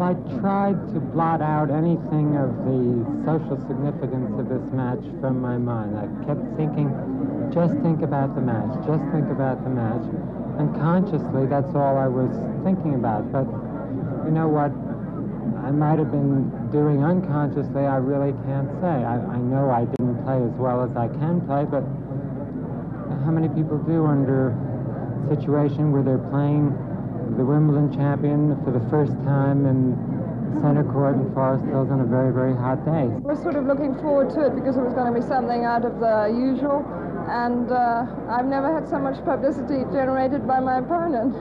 I tried to blot out anything of the social significance of this match from my mind. I kept thinking, just think about the match, just think about the match. And consciously, that's all I was thinking about. But you know what? I might have been doing unconsciously, I really can't say. I, I know I didn't play as well as I can play, but how many people do under a situation where they're playing the Wimbledon champion for the first time in center court in Forest Hills on a very, very hot day. We're sort of looking forward to it because it was going to be something out of the usual, and uh, I've never had so much publicity generated by my opponent.